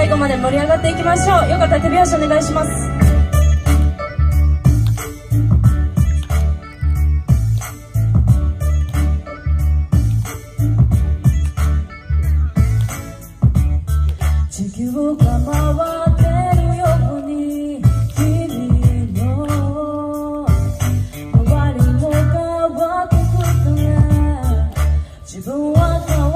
最後まで盛り上がっていきましょう。よかったら手拍子お願いします。自分は変わ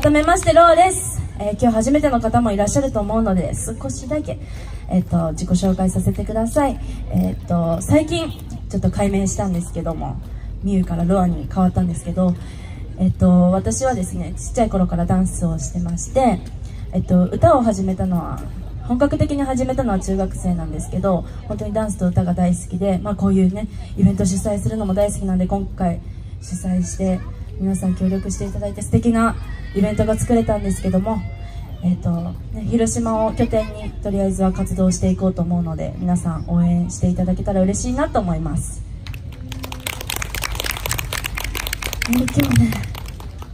改めまして、ローです。えー今日初めての方もいらっしゃると思うので、少しだけ、えっ、と、自己紹介させてください。えっ、と、最近、ちょっと改名したんですけども、ミュウからロアに変わったんですけど、えっ、と、私はですね、ちっちゃい頃からダンスをしてまして、えっ、と、歌を始めたのは、本格的に始めたのは中学生なんですけど本当にダンスと歌が大好きで、まあ、こういうねイベント主催するのも大好きなんで今回主催して皆さん協力していただいて素敵なイベントが作れたんですけども、えっとね、広島を拠点にとりあえずは活動していこうと思うので皆さん応援していただけたら嬉しいなと思います、えー今日ね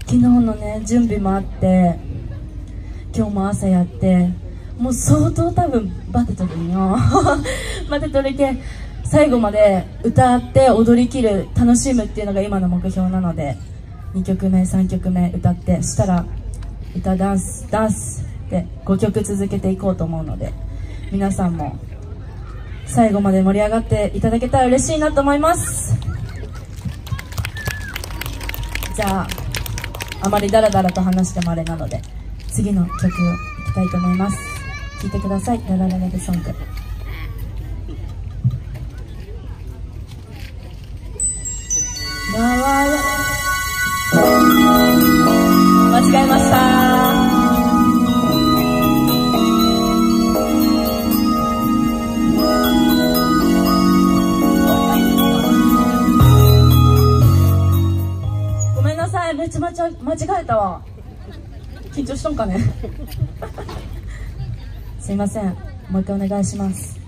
昨日のね準備もあって今日も朝やってもう相当多分バテとるんよ。バテとるけ最後まで歌って踊りきる楽しむっていうのが今の目標なので2曲目3曲目歌ってそしたら歌ダンスダンスで5曲続けていこうと思うので皆さんも最後まで盛り上がっていただけたら嬉しいなと思います。じゃああまりダラダラと話してもあれなので次の曲をいきたいと思います。聴いてください。ダラララブソング。回れ違えました。ごめんなさいめっちゃ間違えたわ。緊張しとんかね。すいません。もう一回お願いします。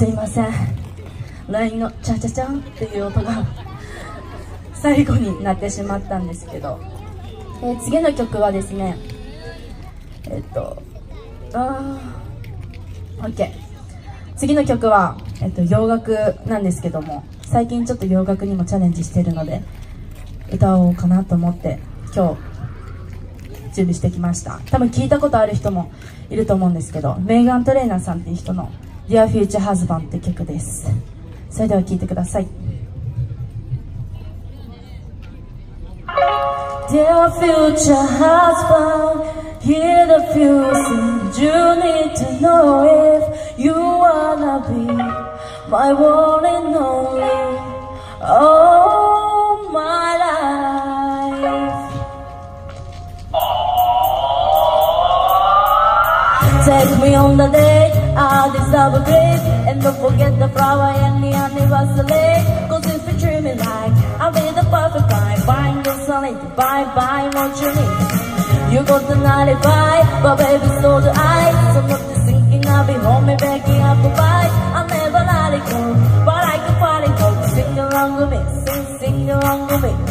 すいません。LINE のチャチャチャンっていう音が最後になってしまったんですけど、えー次の曲はですねえっとあー OK 次の曲は、えっと、洋楽なんですけども最近ちょっと洋楽にもチャレンジしてるので歌おうかなと思って今日準備してきました。多分聞いたことある人もいると思うんですけどメーガン・トレーナーさんっていう人の「Dear Future Husband」って曲ですそれでは聴いてください Dear future husband hear the fuse You need to know if you wanna be my one and only all my life Take me on the date, I deserve a grave And don't forget the flower and the anniversary. Cause if you treat me like I'll be the perfect guy Find the solid, bye bye, what you need You got the 95, but baby so do I. So not just thinking I'll be home and begging up for fight I'll never let it go, but I can find it go. Sing along with me, sing, sing along with me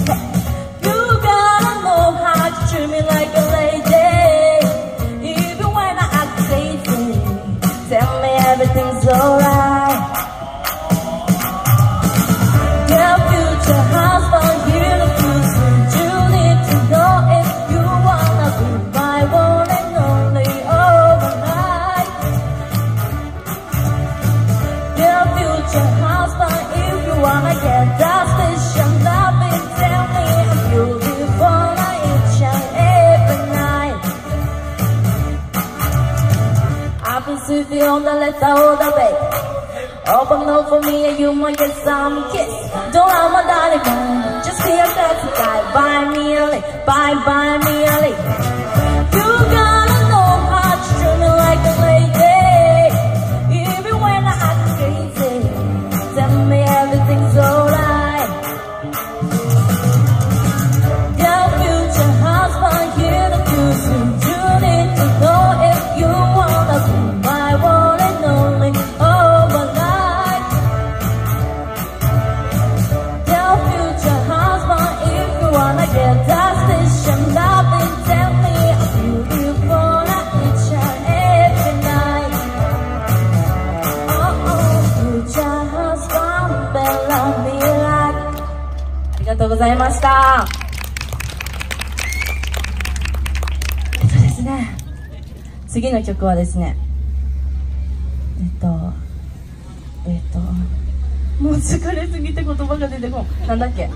Been sitting on the left or the right Open up for me and you might get some kiss. Don't have my darling. Just be a sexy guy Buy me a lick Buy, buy me a lick ざいました。えっとですね。次の曲はですね。えっとえっともう疲れすぎて言葉が出てこん。なんだっけ？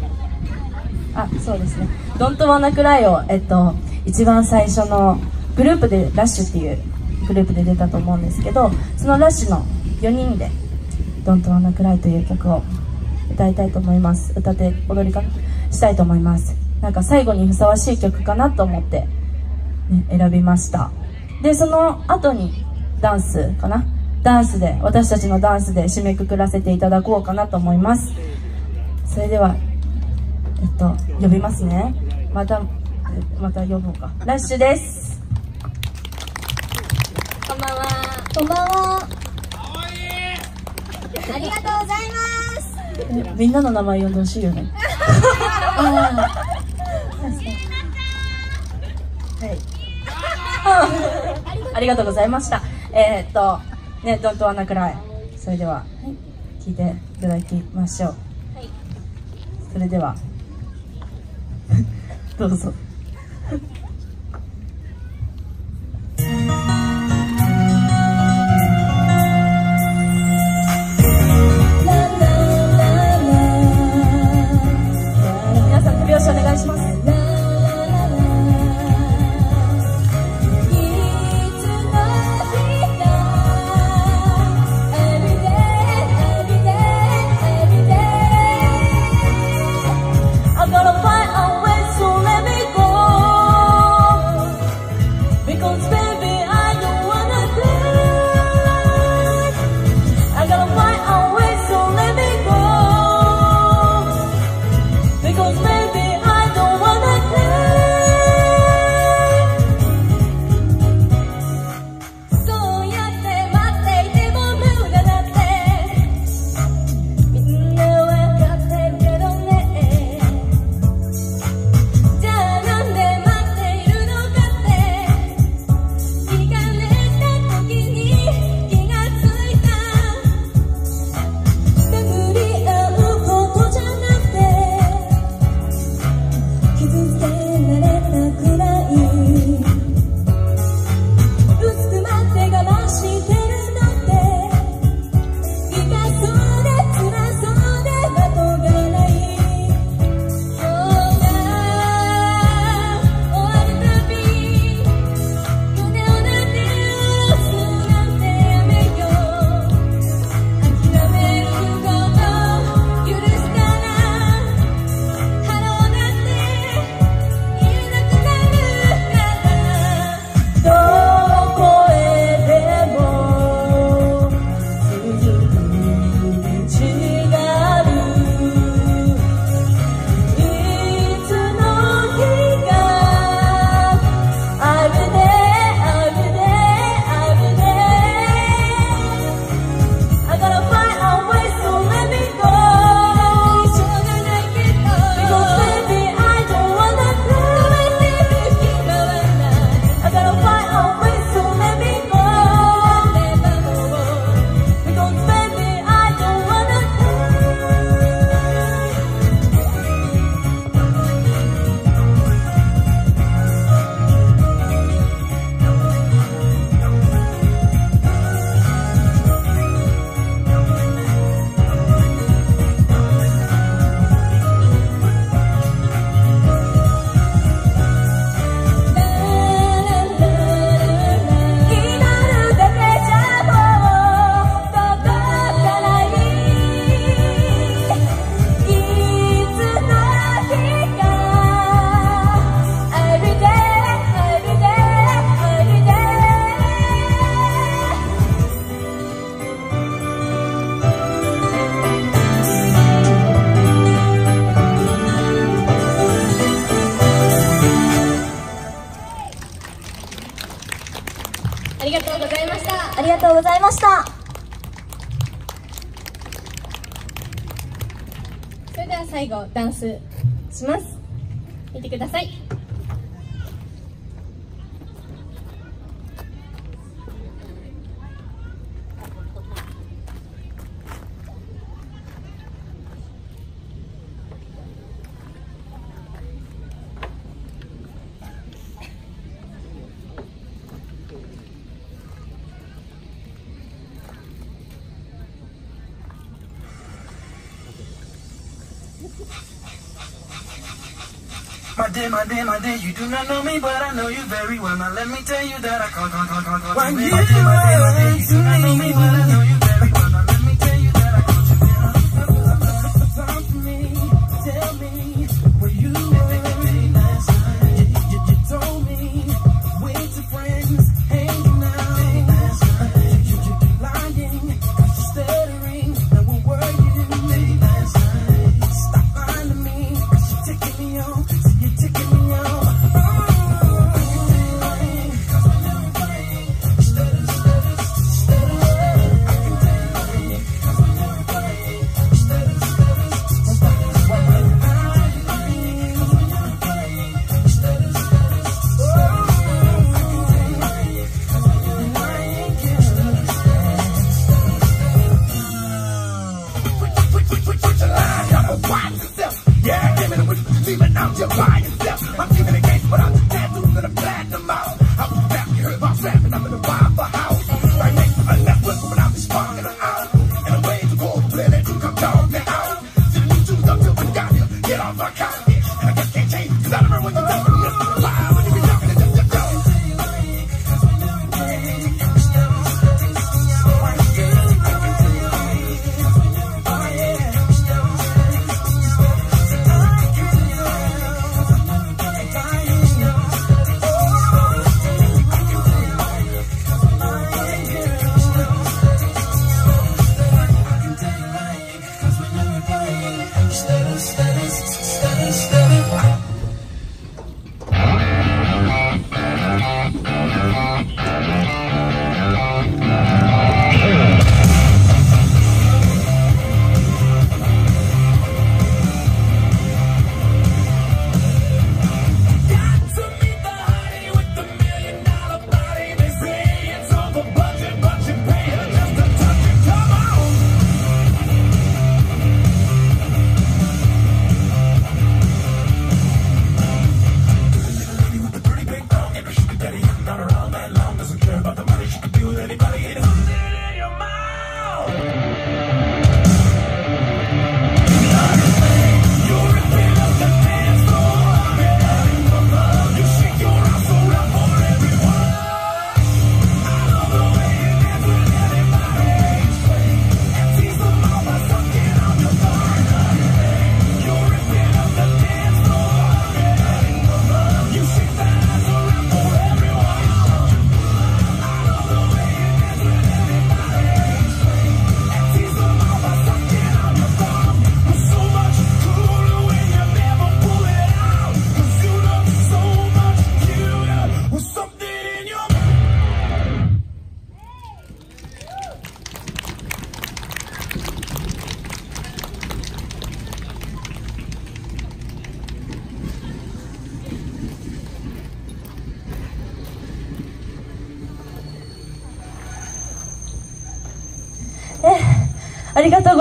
あそうですね「Don't Wanna Cry」をえっと一番最初のグループでラッシュっていうグループで出たと思うんですけどそのラッシュの4人で「Don't Wanna Cry」という曲を歌いたいと思います。歌って踊りかしたいと思います。なんか最後にふさわしい曲かなと思って、ね、選びました。でその後にダンスかな？ダンスで私たちのダンスで締めくくらせていただこうかなと思います。それではえっと呼びますね。またえまた呼ぼうか。ラッシュです。こんばんは。こんばんは。ありがとうございます。えみんなの名前呼んでほしいよね はい。ありがとうございました。えー、っとねどんとわなくらい。それでは、聞いていただきましょう。はい。それでは。どうぞダンスします。見てください。My dear, my dear, my dear, you do not know me, but I know you very well. Now let me tell you that I can't, can't, can't, can't, can't. My dear, my dear, my dear, you do not know me, but I know you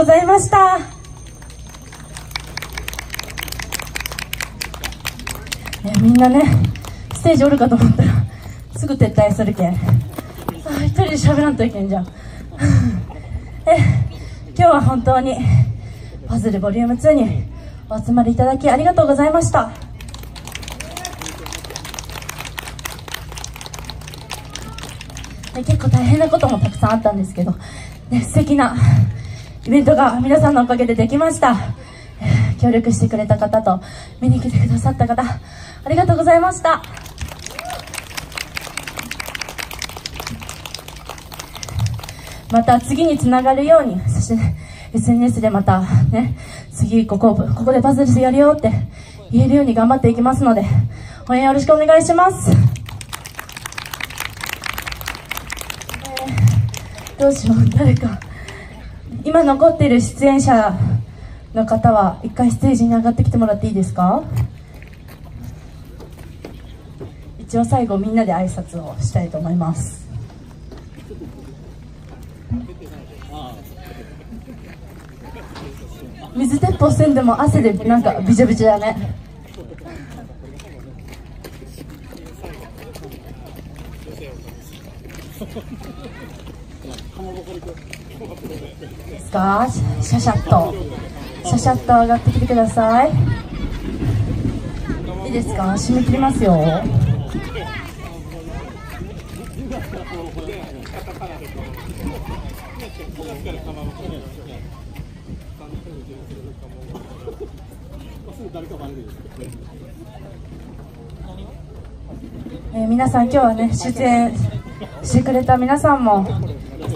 ございました。ね、みんなね、ステージおるかと思ったら、すぐ撤退するけん。あ一人で喋らんといけんじゃん。え、今日は本当に、パズルボリューム2にお集まりいただきありがとうございました。結構大変なこともたくさんあったんですけど、ね、素敵なイベントが皆さんのおかげでできました。協力してくれた方と見に来てくださった方、ありがとうございました。また次につながるように、そして、SNS でまたね、次ここ、ここでパズルやるよって言えるように頑張っていきますので、応援よろしくお願いします。どうしよう誰か今残っている出演者の方は一回ステージに上がってきてもらっていいですか？一応最後みんなで挨拶をしたいと思います。水鉄砲せんでも汗でなんかびちゃびちゃだね。かシャシャッとシャシャッと上がってきてください。いいですか？締め切りますよ。えー皆さん今日はね出演してくれた皆さんも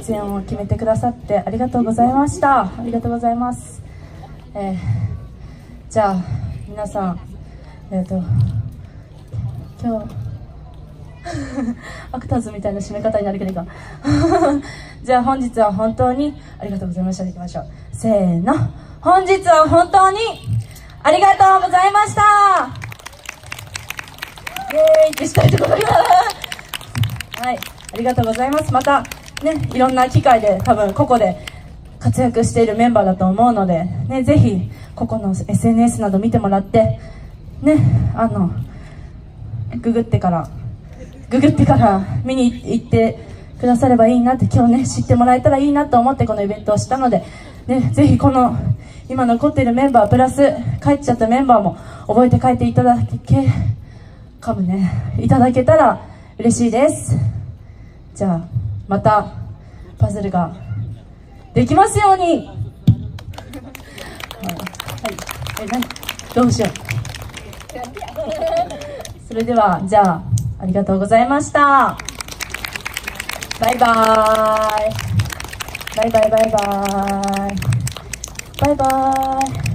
出演を決めてくださってありがとうございました。ありがとうございます、えーじゃあ皆さんえっ、と今日 アクターズみたいな締め方になるけどいいか。じゃあ本日は本当にありがとうございました。でいきましょう。せーの。本日は本当にありがとうございました。イエーイってしたいところが。はい、ありがとうございます。また、ね、いろんな機会で多分ここで活躍しているメンバーだと思うので、ね、ぜひ、ここの SNS など見てもらって、ね、あの、ググってから、ググってから見に行ってくださればいいなって、今日ね、知ってもらえたらいいなと思ってこのイベントをしたので、ね、ぜひこの、今残っているメンバー、プラス、帰っちゃったメンバーも覚えて帰っていただけ、かもね、いただけたら嬉しいです。じゃあ、また、パズルができますように。はい。はい、え、などうしよう。それでは、じゃあ、ありがとうございました。バイバーイ。バイバイバイバイ。バイバイ。